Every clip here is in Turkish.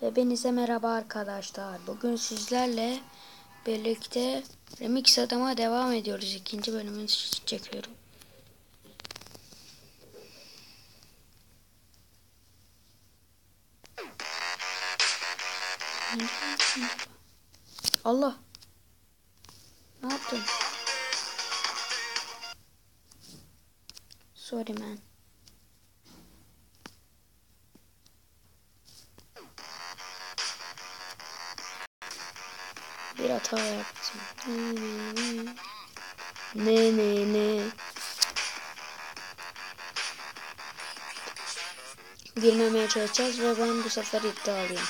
Hepinize merhaba arkadaşlar. Bugün sizlerle birlikte Remix Adam'a devam ediyoruz. İkinci bölümünü çekiyorum. Allah. Ne yaptın? Sorry man. Hata yaptım. Ne ne ne. Girmemeye çalışacağız ve ben bu sefer iddialıyım.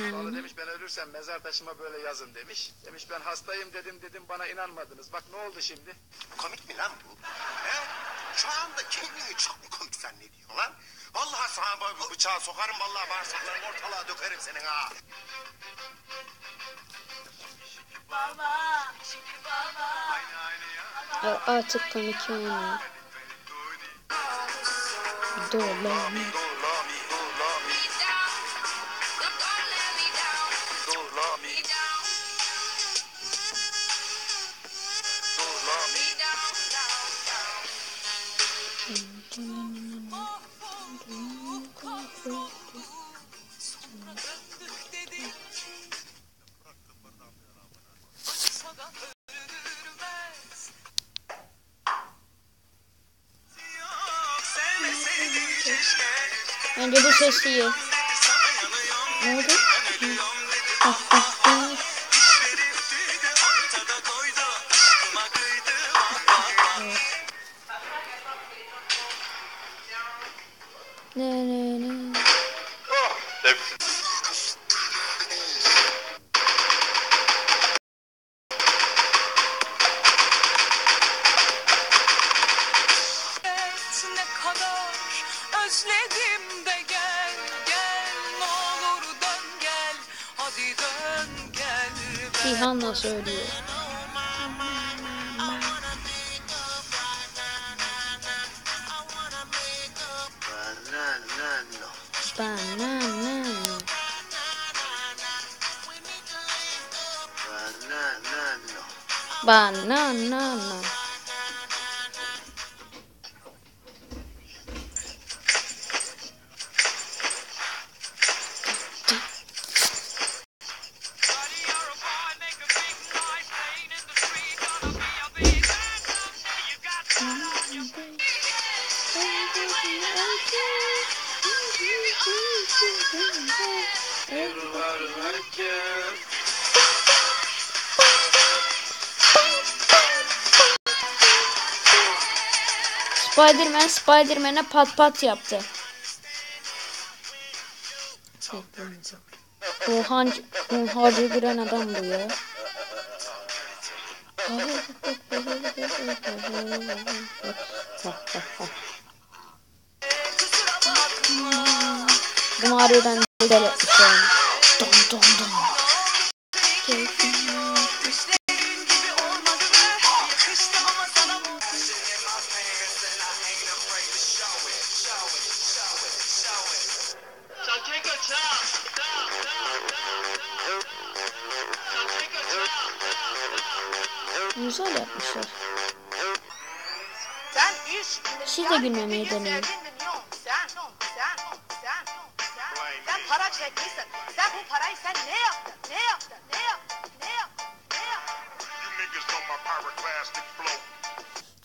Baba demiş ben ölürsem mezar taşıma böyle yazın demiş. Demiş ben hastayım dedim dedim bana inanmadınız. Bak ne oldu şimdi? Komik mi lan bu? He? Şu anda kendini çok mu komik zannediyorsun lan? Vallahi sana bıçağı sokarım vallahi bağırsaklarını ortalığa dökerim senin ha. A- Artık komik oynuyor. Dolami. Bence bu ses iyi. Ne oldu? Özledim de gel gel ne olur dön gel hadi dön gel Cihan'la söylüyor. Banana. Banana. Buddy, Spiderman Spiderman'e pat pat yaptı. Ohan, harcı giren adam bu ya. Bu Mario'dan güzel yapmış yani. Dom dom dom. Güzel yapmışlar. Siz de gülmemeyi deneyin. Sen, sen, sen, sen, sen para çekmişsin. Sen bu parayı sen ne yaptın? Ne yaptın? Ne yaptın? Ne yaptın? Ne yaptın? You niggas know my pyroclastic flow.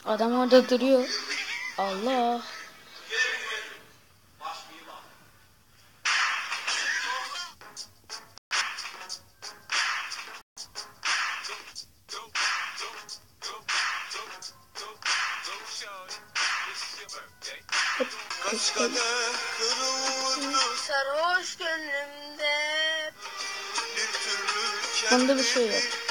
Adam orada duruyor. Allah. Kaç bir şey yok.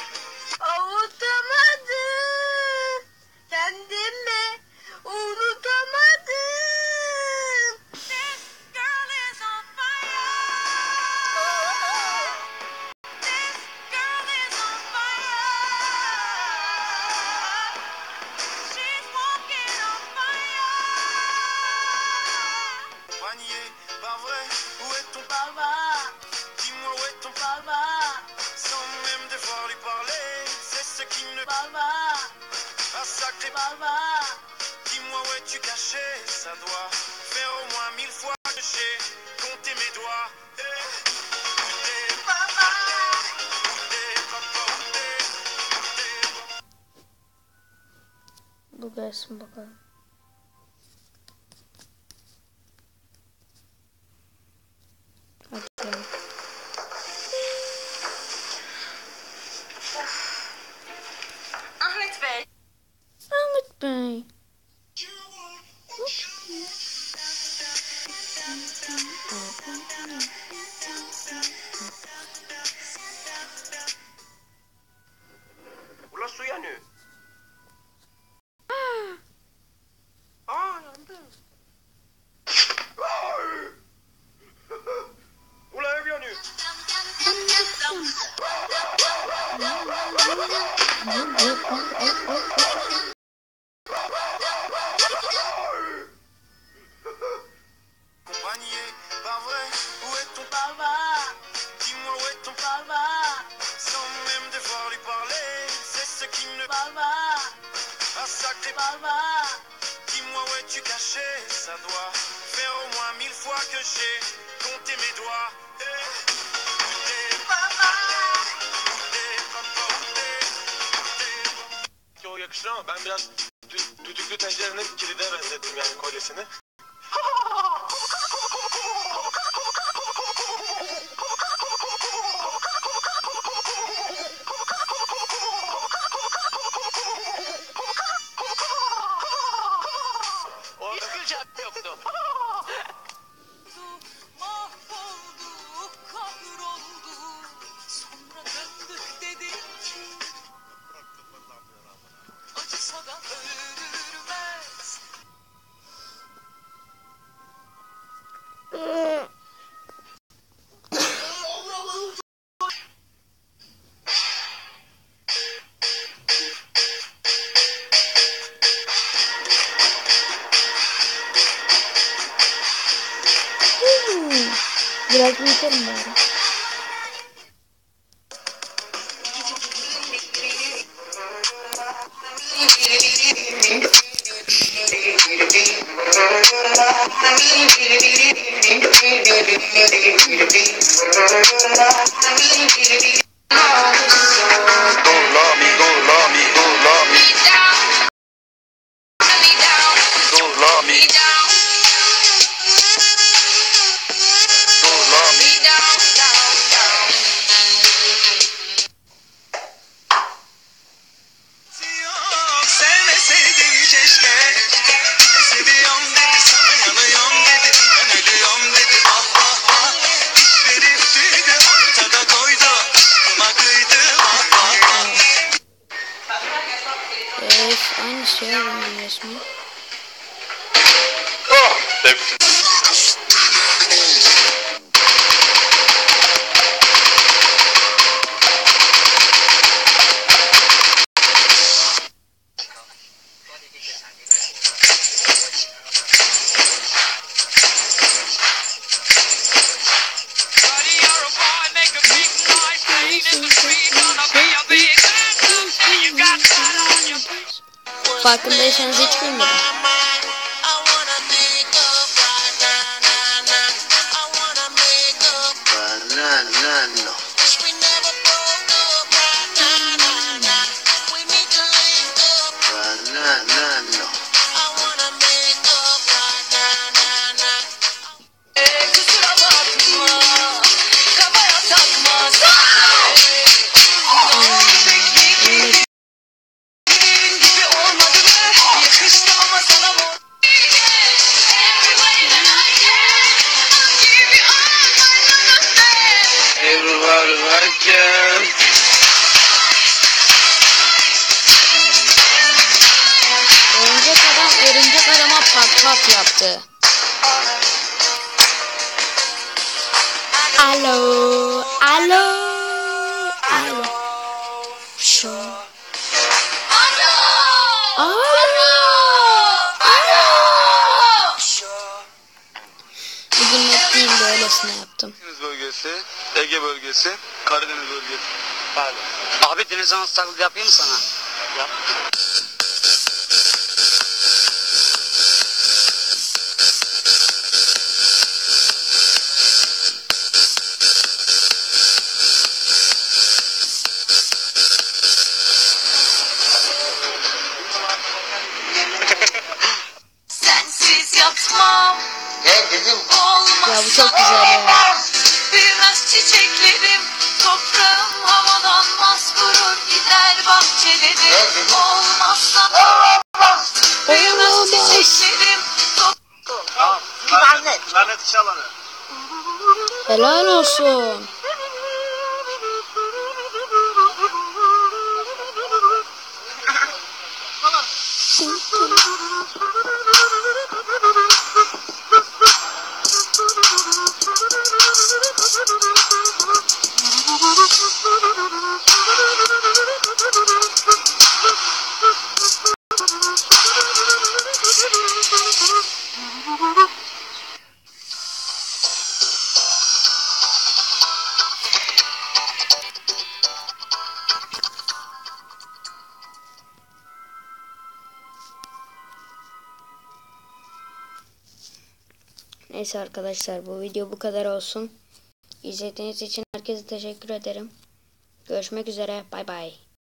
qui ne. Baba. Pas sacré. Baba. Dis-moi où es-tu caché Ça doit faire au moins mille fois que j'ai compté mes doigts. Bu gelsin bakalım. Hadi gelin. Eh. yakışır ama ben biraz düdüklü tencerenin kilide benzettim yani kolyesini. Belki biterim bari. Thank you. Bilmiyorum bunun ismi. Oh, faca, a gente comer. Bölgesi, Karadeniz bölgesi. Pardon. Abi deniz anası yapayım mı sana? Yap. Bahçelerim. Olmazsa Olmaz. çiçeklerim, Tamam. Klarnet. Klarnet çalanı. Helal olsun. Neyse arkadaşlar bu video bu kadar olsun. İzlediğiniz için herkese teşekkür ederim. Görüşmek üzere. Bay bay.